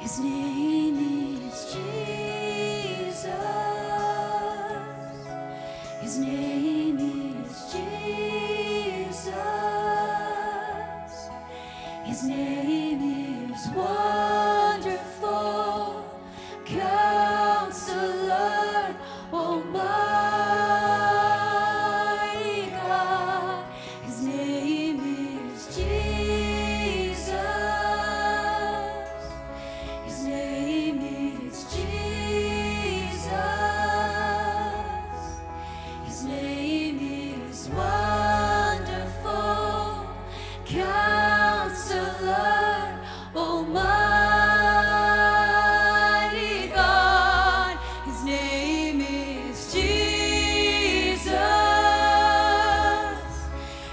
His name is Jesus.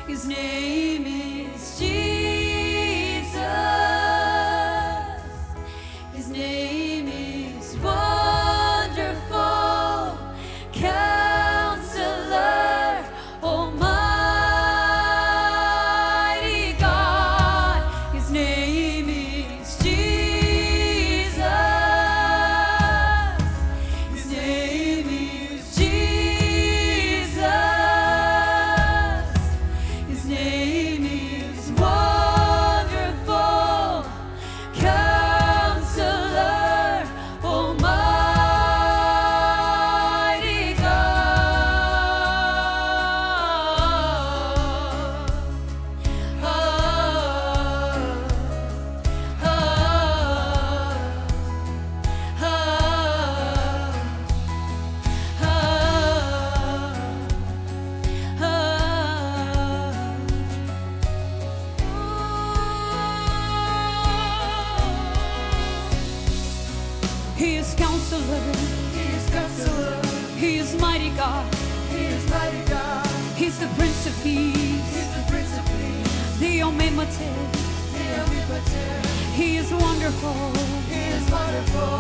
His name is He is wonderful. He is wonderful.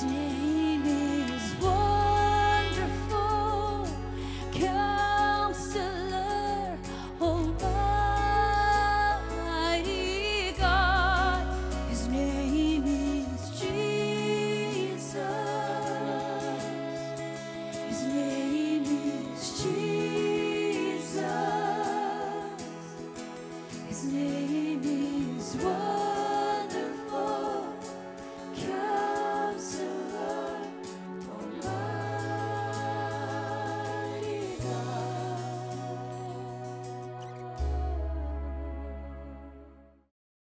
his name.